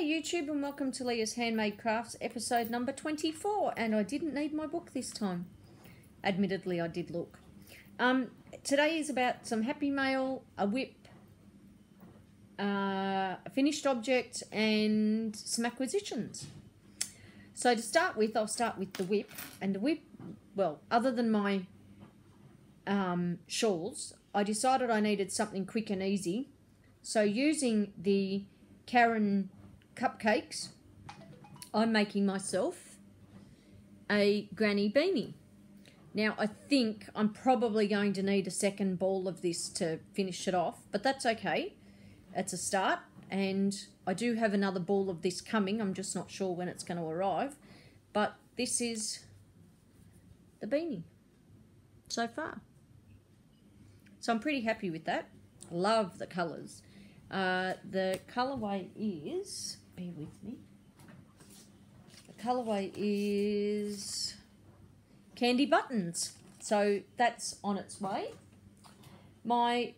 G'day YouTube and welcome to Leah's Handmade Crafts episode number 24 and I didn't need my book this time. Admittedly I did look. Um, today is about some happy mail, a whip, uh, a finished object and some acquisitions. So to start with I'll start with the whip and the whip, well other than my um, shawls I decided I needed something quick and easy so using the Caron cupcakes, I'm making myself a granny beanie. Now, I think I'm probably going to need a second ball of this to finish it off, but that's okay. It's a start, and I do have another ball of this coming. I'm just not sure when it's going to arrive, but this is the beanie so far. So I'm pretty happy with that. Love the colours. Uh, the colorway is, bear with me, the colorway is Candy Buttons. So that's on its way. My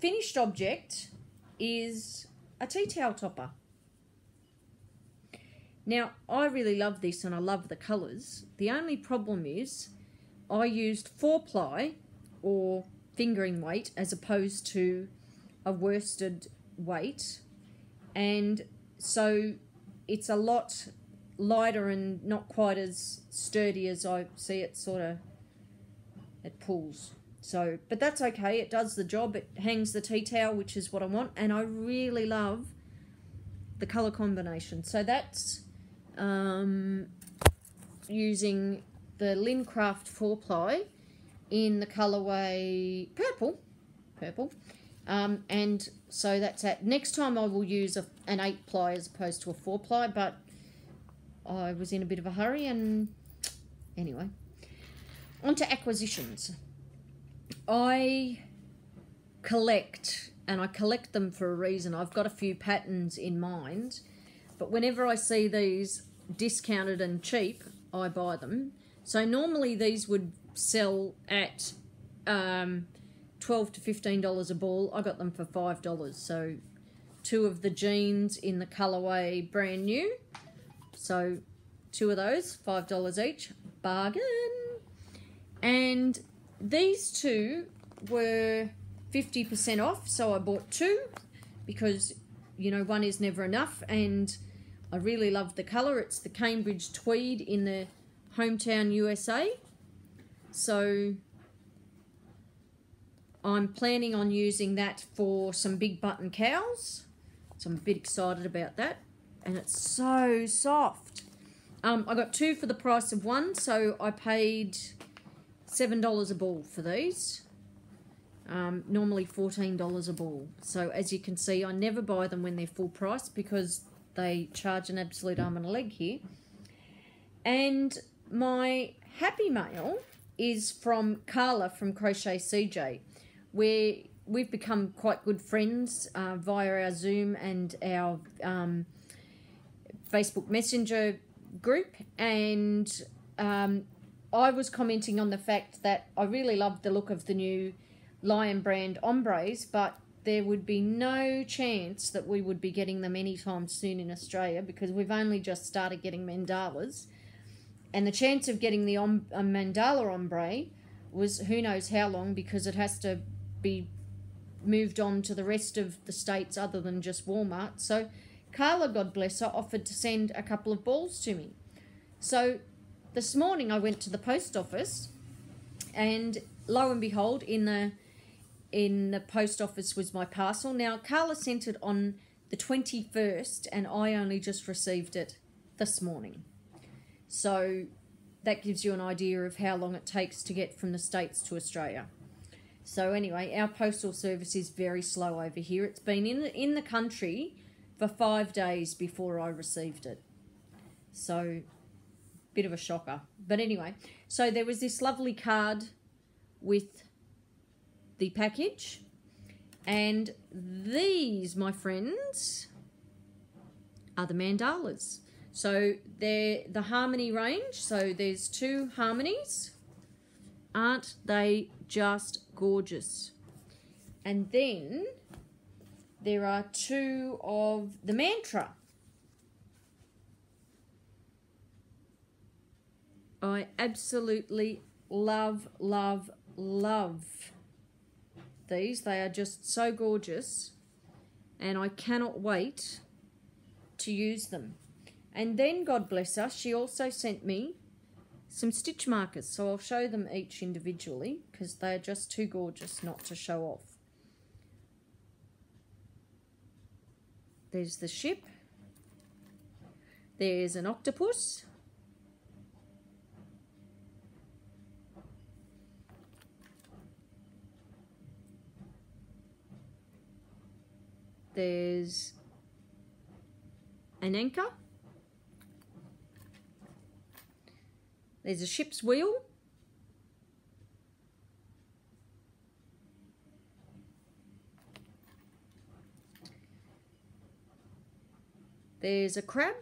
finished object is a tea towel topper. Now, I really love this and I love the colours. The only problem is I used four ply or fingering weight as opposed to a worsted weight. And so it's a lot lighter and not quite as sturdy as I see it sort of it pulls so but that's okay. It does the job. It hangs the tea towel which is what I want. And I really love the color combination. So that's um, using the Lincraft 4 ply in the colorway purple purple um, and so that's that. Next time I will use a, an 8 ply as opposed to a 4 ply, but I was in a bit of a hurry and anyway. On to acquisitions. I collect, and I collect them for a reason. I've got a few patterns in mind, but whenever I see these discounted and cheap, I buy them. So normally these would sell at um, 12 to $15 a ball. I got them for $5. So two of the jeans in the colorway brand new. So two of those, $5 each. Bargain. And these two were 50% off. So I bought two because, you know, one is never enough. And I really love the colour. It's the Cambridge Tweed in the hometown USA. So I'm planning on using that for some big button cowls. So I'm a bit excited about that. And it's so soft. Um, I got two for the price of one, so I paid $7 a ball for these. Um, normally $14 a ball. So as you can see, I never buy them when they're full price because they charge an absolute arm and a leg here. And my Happy Mail is from Carla from Crochet CJ we we've become quite good friends uh, via our Zoom and our um, Facebook Messenger group, and um, I was commenting on the fact that I really loved the look of the new Lion brand ombres, but there would be no chance that we would be getting them anytime soon in Australia because we've only just started getting mandalas. And the chance of getting the om- mandala ombre was who knows how long because it has to be moved on to the rest of the states other than just Walmart. So Carla, God bless her, offered to send a couple of balls to me. So this morning I went to the post office and lo and behold in the in the post office was my parcel. Now Carla sent it on the 21st and I only just received it this morning. So that gives you an idea of how long it takes to get from the States to Australia. So anyway, our postal service is very slow over here. It's been in the, in the country for five days before I received it. So, bit of a shocker. But anyway, so there was this lovely card with the package. And these, my friends, are the mandalas. So they're the Harmony range. So there's two Harmonies. Aren't they just gorgeous? And then there are two of the mantra. I absolutely love, love, love these. They are just so gorgeous and I cannot wait to use them. And then, God bless us, she also sent me some stitch markers. So I'll show them each individually because they're just too gorgeous not to show off. There's the ship. There's an octopus. There's an anchor. There's a ship's wheel. There's a crab.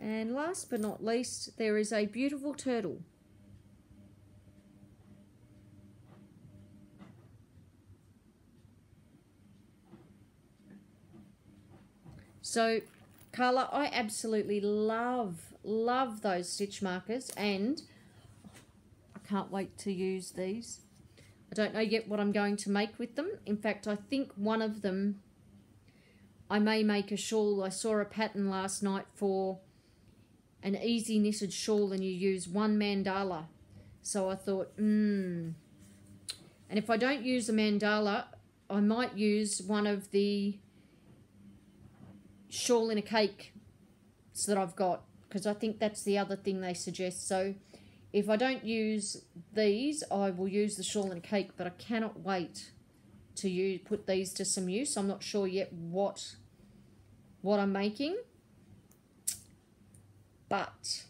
And last but not least, there is a beautiful turtle. So, Carla, I absolutely love, love those stitch markers and I can't wait to use these. I don't know yet what I'm going to make with them. In fact, I think one of them, I may make a shawl. I saw a pattern last night for an easy knitted shawl and you use one mandala. So I thought, hmm. And if I don't use a mandala, I might use one of the shawl in a cake that I've got because I think that's the other thing they suggest. So if I don't use these, I will use the shawl and a cake, but I cannot wait to use, put these to some use. I'm not sure yet what what I'm making, but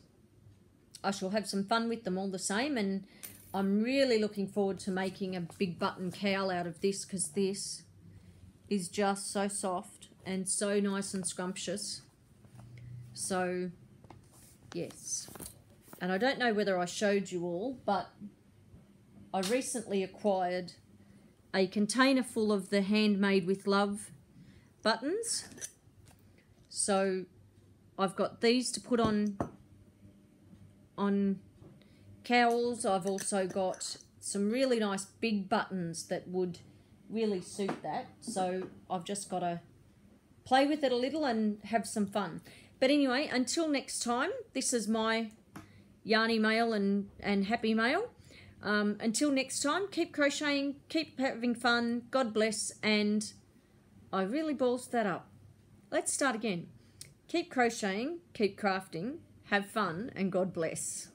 I shall have some fun with them all the same, and I'm really looking forward to making a big button cowl out of this because this is just so soft and so nice and scrumptious. So, yes. And I don't know whether I showed you all, but I recently acquired a container full of the Handmade with Love buttons. So I've got these to put on on cowls. I've also got some really nice big buttons that would really suit that. So I've just got to play with it a little and have some fun. But anyway, until next time, this is my yarny mail and, and happy mail. Um, until next time, keep crocheting, keep having fun, God bless, and I really balls that up. Let's start again. Keep crocheting, keep crafting, have fun, and God bless.